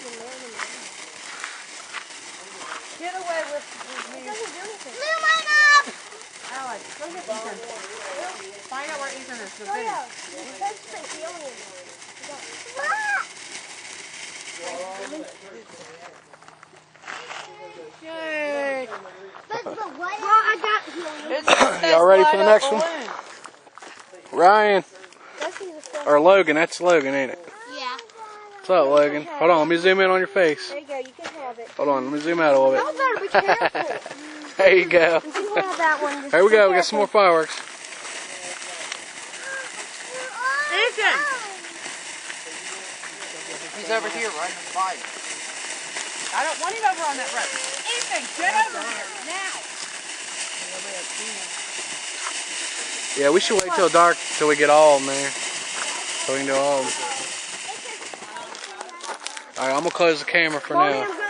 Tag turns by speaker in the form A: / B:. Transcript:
A: even there anymore.
B: Get away with
A: It
B: me.
A: doesn't do anything.
C: Blue light up!
B: Alex, go get Ethan. Find out where Ethan is. The video.
A: yeah, it says Prince Alien.
C: Ah!
B: Yay.
C: That's the white
A: Well, I got helium.
D: Y'all ready for the next one? Ryan
A: Let's see the stuff.
D: or Logan. That's Logan, ain't it?
C: Yeah.
D: What's up, Logan? Hold on, let me zoom in on your face.
A: There you go. You can have it.
D: Hold on, let me zoom out a little bit.
A: Oh, better be careful.
D: bit. There you go.
A: You can have that one. Just
D: Here we
A: be
D: go. We got some more fireworks.
B: Ethan.
E: He's over here riding the bike.
B: I don't want him over on that road. Ethan, get over here now.
D: Yeah, we should wait till dark till we get all of them there. So we can do all of them. Alright, I'm gonna close the camera for now.